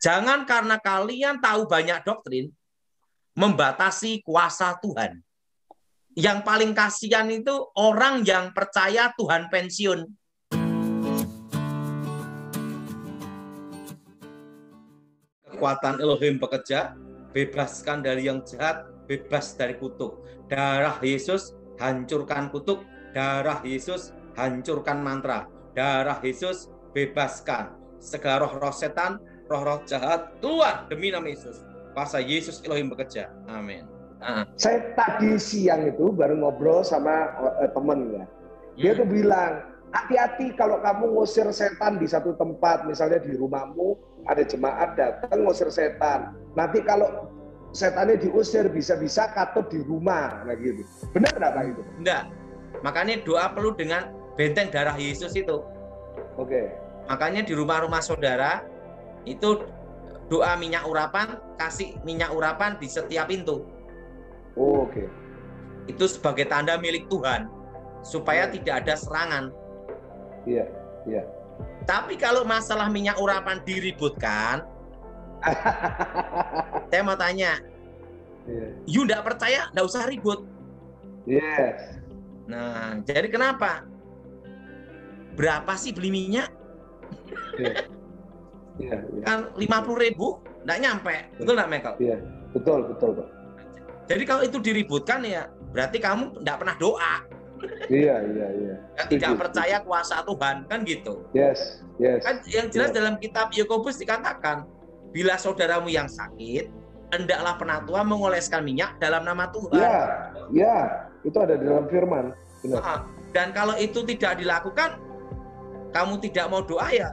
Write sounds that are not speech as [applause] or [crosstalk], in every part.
Jangan karena kalian tahu banyak doktrin membatasi kuasa Tuhan. Yang paling kasihan itu orang yang percaya Tuhan pensiun. Kekuatan Elohim bekerja, bebaskan dari yang jahat, bebas dari kutuk. Darah Yesus hancurkan kutuk, darah Yesus hancurkan mantra. Darah Yesus bebaskan segala roh-roh setan, roh-roh jahat keluar demi nama Yesus. Kuasa Yesus Elohim bekerja. Amin. Uh. Saya tadi siang itu baru ngobrol sama uh, temen ya. Dia hmm. tuh bilang, hati-hati kalau kamu ngusir setan di satu tempat, misalnya di rumahmu ada jemaat datang ngusir setan. Nanti kalau setannya diusir bisa-bisa katut di rumah, nah gitu. Benar nggak Pak itu? Enggak. Makanya doa perlu dengan benteng darah Yesus itu. Oke. Okay. Makanya di rumah-rumah saudara itu doa minyak urapan, kasih minyak urapan di setiap pintu. Oh, Oke. Okay. Itu sebagai tanda milik Tuhan supaya yeah. tidak ada serangan. Iya, yeah. iya. Yeah. Tapi kalau masalah minyak urapan diributkan, [laughs] saya mau tanya, yeah. you tidak percaya, tidak usah ribut. Yes. Nah, jadi kenapa? Berapa sih beli minyak? Yeah. Yeah, yeah. Kan lima puluh ribu, tidak nyampe, betul nggak Michael? Iya, betul betul pak. Jadi kalau itu diributkan ya, berarti kamu tidak pernah doa. Iya iya iya. Tidak percaya kuasa Tuhan kan gitu. Yes yes. Kan yang jelas yes. dalam kitab Yakobus dikatakan, bila saudaramu yang sakit, hendaklah penatua mengoleskan minyak dalam nama Tuhan. Iya, iya, itu ada dalam firman. Benar. Nah, dan kalau itu tidak dilakukan, kamu tidak mau doa ya,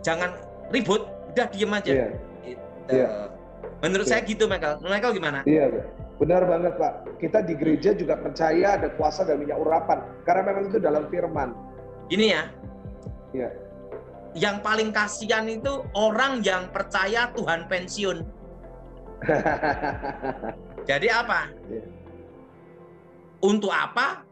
jangan ribut, udah diem aja. Iya. Gitu. Iya. Menurut iya. saya gitu, Michael. Michael gimana? Iya, benar banget Pak. Kita di gereja juga percaya ada kuasa dan minyak urapan, karena memang itu dalam firman. Ini ya. Iya. Yang paling kasihan itu orang yang percaya Tuhan pensiun. [laughs] Jadi apa? Iya. Untuk apa?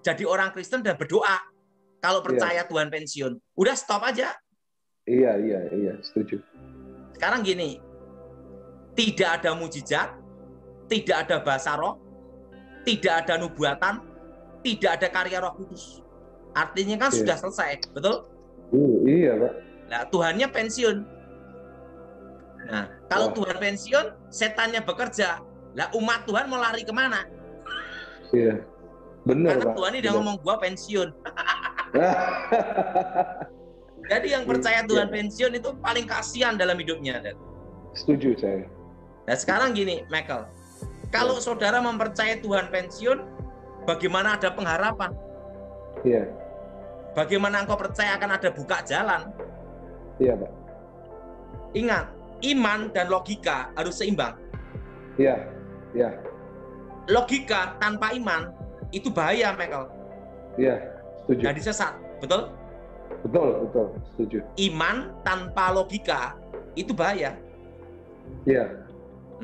Jadi orang Kristen dan berdoa kalau percaya iya. Tuhan pensiun. Udah stop aja. Iya, iya, iya, setuju. Sekarang gini, tidak ada mujizat, tidak ada bahasa roh, tidak ada nubuatan, tidak ada karya Roh Kudus. Artinya kan iya. sudah selesai, betul? Uh, iya, Pak. Nah, Tuhannya pensiun. Nah, kalau Wah. Tuhan pensiun, setannya bekerja. Lah umat Tuhan mau lari ke mana? Iya. Benar, Karena Pak. Tuhan ini udah ngomong gua pensiun. [laughs] Jadi yang percaya Tuhan ya. pensiun itu paling kasihan dalam hidupnya. Setuju saya. Nah sekarang gini, Michael. Kalau ya. saudara mempercayai Tuhan pensiun, bagaimana ada pengharapan? Iya. Bagaimana engkau percaya akan ada buka jalan? Iya, Pak. Ingat, iman dan logika harus seimbang. Iya, iya. Logika tanpa iman itu bahaya, Michael. Iya, setuju. Jadi sesat, betul? Betul, betul, setuju. Iman tanpa logika itu bahaya. Iya.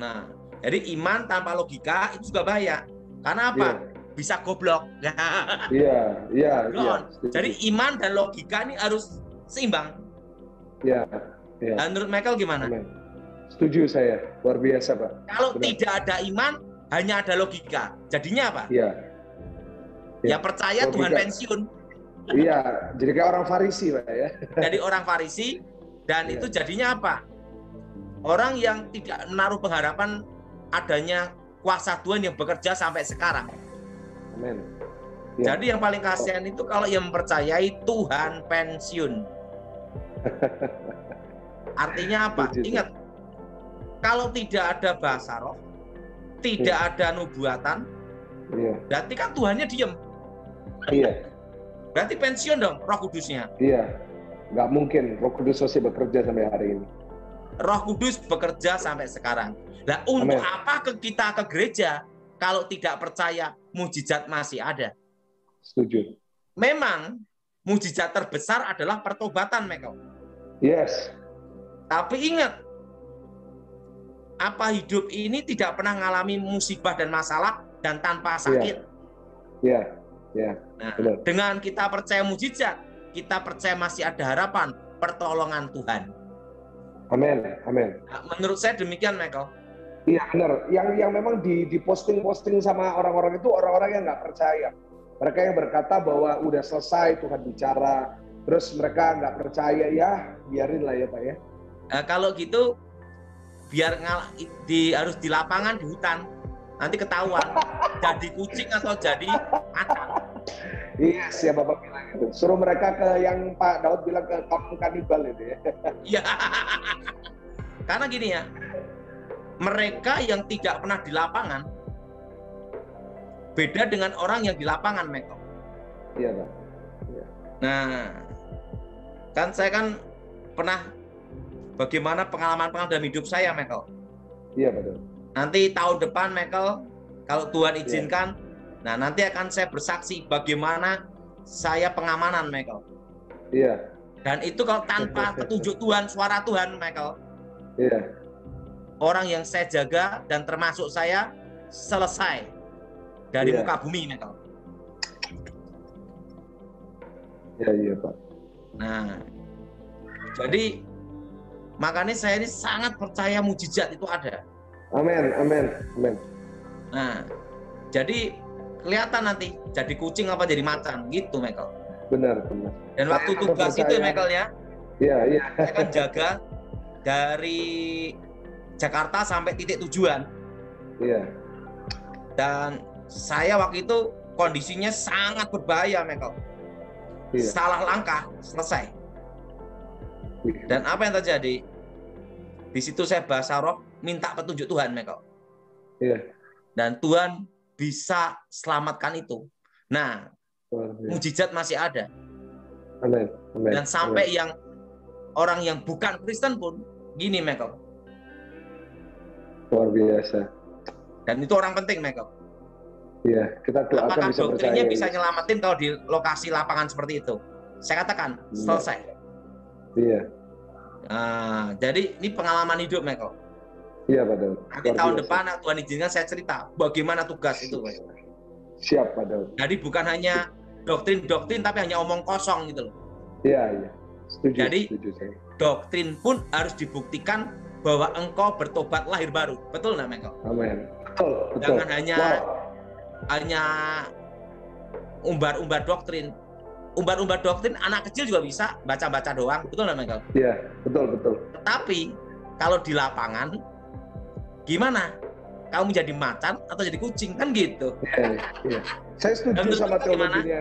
Nah, jadi iman tanpa logika itu juga bahaya. Karena apa? Yeah. Bisa goblok. [laughs] Iya, iya, iya. Jadi iman dan logika ini harus seimbang. Iya, iya. Dan menurut Michael gimana? Amen. Setuju saya, luar biasa Pak. Kalau Benar. tidak ada iman, hanya ada logika. Jadinya apa? Iya. Ya, ya percaya logika. Tuhan pensiun. Iya, jadi kayak orang Farisi, Pak ya. Jadi orang Farisi dan ya. itu jadinya apa? Orang yang tidak menaruh pengharapan adanya kuasa Tuhan yang bekerja sampai sekarang. Amin. Ya. Jadi yang paling kasihan itu kalau yang mempercayai Tuhan pensiun. [laughs] Artinya apa? Ingat, kalau tidak ada bahasa roh, tidak ya. ada nubuatan, ya. berarti kan Tuhannya diem. Iya. Berarti pensiun dong Roh Kudusnya. Iya, nggak mungkin Roh Kudus masih bekerja sampai hari ini. Roh Kudus bekerja sampai sekarang. Nah, untuk Amen. apa ke kita ke gereja kalau tidak percaya mujizat masih ada? Setuju. Memang mujizat terbesar adalah pertobatan, Michael. Yes. Tapi ingat, apa hidup ini tidak pernah mengalami musibah dan masalah dan tanpa sakit? Iya. Yeah. Ya, nah, dengan kita percaya mujizat, kita percaya masih ada harapan pertolongan Tuhan. Amin, amin. Nah, menurut saya demikian, Michael. Iya benar. Yang yang memang di di posting posting sama orang-orang itu orang-orang yang nggak percaya. Mereka yang berkata bahwa udah selesai Tuhan bicara, terus mereka nggak percaya ya biarin lah ya Pak ya. Nah, kalau gitu biar ngal di harus di lapangan di hutan nanti ketahuan [laughs] jadi kucing atau jadi macan. Iya, siapa Bapak bilang itu. Suruh mereka ke yang Pak Daud bilang ke kampung kanibal itu ya. Iya. Karena gini ya, mereka yang tidak pernah di lapangan beda dengan orang yang di lapangan, Meko. Iya, Pak. Nah, kan saya kan pernah bagaimana pengalaman-pengalaman dalam hidup saya, Michael. Iya, betul. Nanti tahun depan, Michael, kalau Tuhan izinkan, nah nanti akan saya bersaksi bagaimana saya pengamanan, Michael. Iya. Dan itu kalau tanpa [laughs] petunjuk Tuhan, suara Tuhan, Michael, Iya. orang yang saya jaga dan termasuk saya selesai dari Iya. muka bumi, Michael. Iya, iya, Pak. Nah, jadi makanya saya ini sangat percaya mujizat itu ada. Amin, amin, amin. Nah, jadi kelihatan nanti jadi kucing apa jadi macan gitu, Michael. Benar, benar. Dan Saya waktu juga tugas itu, percaya. Michael ya, Iya, iya. saya akan jaga dari Jakarta sampai titik tujuan. Iya. Dan saya waktu itu kondisinya sangat berbahaya, Michael. Iya. Salah langkah, selesai. Iya. Dan apa yang terjadi? Di situ saya bahasa roh, minta petunjuk Tuhan, Michael. Iya. Dan Tuhan bisa selamatkan itu. Nah, mujizat masih ada. Amin, amin. Dan sampai yang orang yang bukan Kristen pun gini, Michael. luar biasa. Dan itu orang penting, Michael. Iya, kita doakan Apakah bisa percaya. bisa nyelamatin kalau di lokasi lapangan seperti itu? Saya katakan Iya. selesai. Iya, Nah, jadi ini pengalaman hidup, Michael. Iya Pak Daud. Nanti Luar tahun biasa. depan Tuhan izinkan saya cerita bagaimana tugas itu. Michael. Siap Pak Daud. Jadi bukan hanya doktrin-doktrin tapi hanya omong kosong gitu loh. Iya, iya. Setuju, Jadi- setuju saya. Doktrin pun harus dibuktikan bahwa engkau bertobat lahir baru. Betul nggak, Michael? Amin. Betul, betul. Jangan hanya Wow. hanya umbar-umbar doktrin. Umbar-umbar doktrin anak kecil juga bisa baca-baca doang, betul nggak Michael? Iya, betul, betul. Tetapi kalau di lapangan gimana? Kamu jadi macan atau jadi kucing kan gitu? Iya, iya. Saya setuju Dan sama teologinya.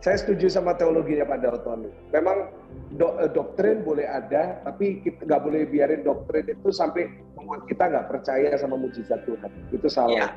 Saya setuju sama teologinya Pak Daud Tony. Memang do- eh, doktrin boleh ada, tapi kita nggak boleh biarin doktrin itu sampai membuat kita nggak percaya sama mujizat Tuhan. Itu Iya. salah.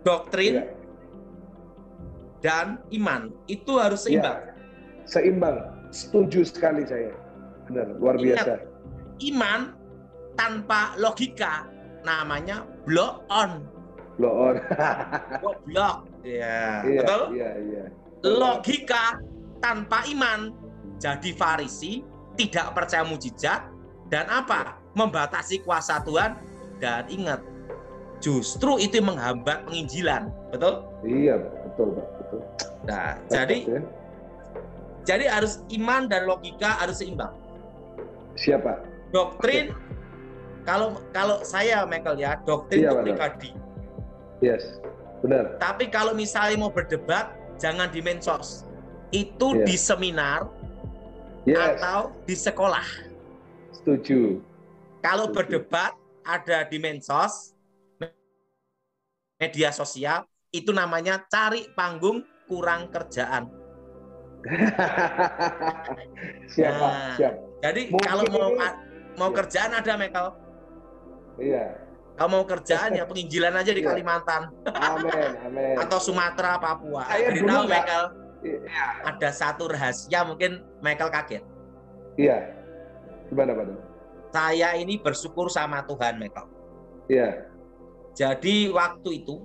Doktrin Iya. dan iman itu harus Iya. seimbang. Seimbang. Setuju sekali saya. Benar, luar Ingat. biasa. Iman tanpa logika namanya block on, Loh, on. block. Ya, iya, betul? iya, iya. logika tanpa iman jadi farisi tidak percaya mujizat dan apa membatasi kuasa Tuhan dan ingat justru itu yang menghambat penginjilan betul Iya, betul, Pak. Betul. nah jadi Ya. jadi harus iman dan logika harus seimbang Siapa? doktrin kalau kalau saya Michael ya doktrin Iya, itu benar. pribadi Yes. Benar. tapi kalau misalnya mau berdebat jangan di mensos itu Iya. di seminar Yes. atau di sekolah Setuju. Kalau Setuju. berdebat ada di mensos, media sosial, itu namanya cari panggung kurang kerjaan. [laughs] siap. Nah. Siap. Jadi Mungkin kalau mau ini- mau Iya. kerjaan ada Michael. Iya. Kalau mau kerjaan ya penginjilan aja di Iya. Kalimantan Amin, amin. atau Sumatera, Papua. Saya dulu tahu nggak- Michael, Iya. ada satu rahasia mungkin Michael kaget. Iya. Gimana, Pak? Saya ini bersyukur sama Tuhan Michael. Iya. Jadi waktu itu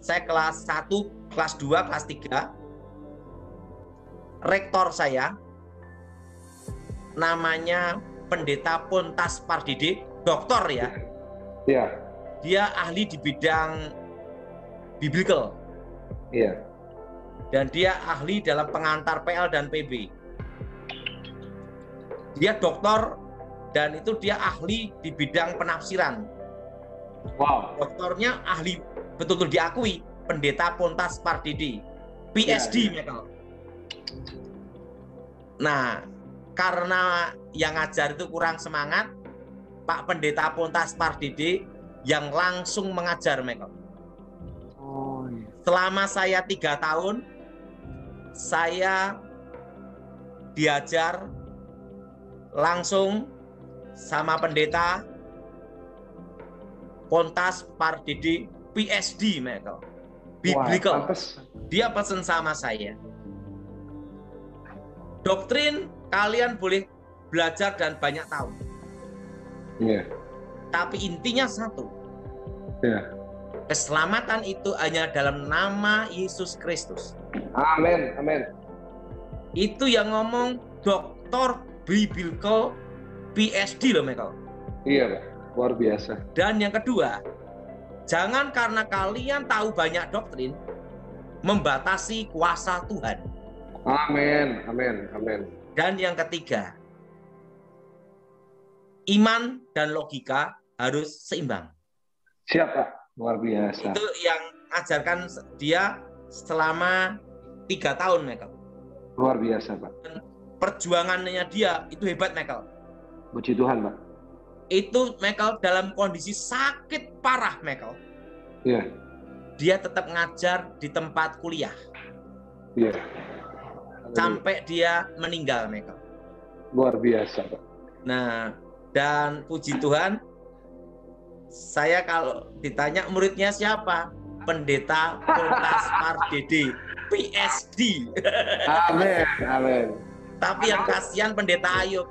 saya kelas 1, kelas 2, kelas 3 rektor saya namanya Pendeta Pontas Pardede, doktor ya. Iya. Dia ahli di bidang biblical Iya. dan dia ahli dalam pengantar PL dan PB. Dia doktor dan itu dia ahli di bidang penafsiran. Wow. Doktornya ahli betul-betul diakui pendeta Pontas Pardede, PSD ya, ya. Michael. Nah, karena yang ngajar itu kurang semangat, Pak Pendeta Pontas Pardede yang langsung mengajar Michael. Oh, iya. Selama saya tiga tahun, saya diajar langsung sama pendeta Pontas Pardede PSD Michael. Biblical. Wah, Dia pesen sama saya. Doktrin kalian boleh belajar dan banyak tahu. Yeah. Tapi intinya satu. Yeah. Keselamatan itu hanya dalam nama Yesus Kristus. Amin, amin. Itu yang ngomong dokter biblical PSD loh Michael. Iya, Pak. Luar biasa. Dan yang kedua, jangan karena kalian tahu banyak doktrin membatasi kuasa Tuhan. Amin, amin, amin. Dan yang ketiga, iman dan logika harus seimbang. Siapa? Luar biasa. Itu yang ajarkan dia selama tiga tahun, Michael. Luar biasa, Pak. Dan perjuangannya dia itu hebat, Michael. Puji Tuhan, Pak itu Michael dalam kondisi sakit parah Michael. Iya. Yeah. Dia tetap ngajar di tempat kuliah. Iya. Yeah. Sampai dia meninggal Michael. Luar biasa, Pak. Nah, dan puji Tuhan saya kalau ditanya muridnya siapa? Pendeta Poltas Pardede, PSD. Amin, amin. Tapi yang kasihan pendeta Ayub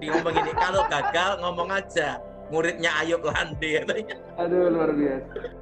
di ngomong ini kalau gagal ngomong aja muridnya Ayub Lande aduh luar biasa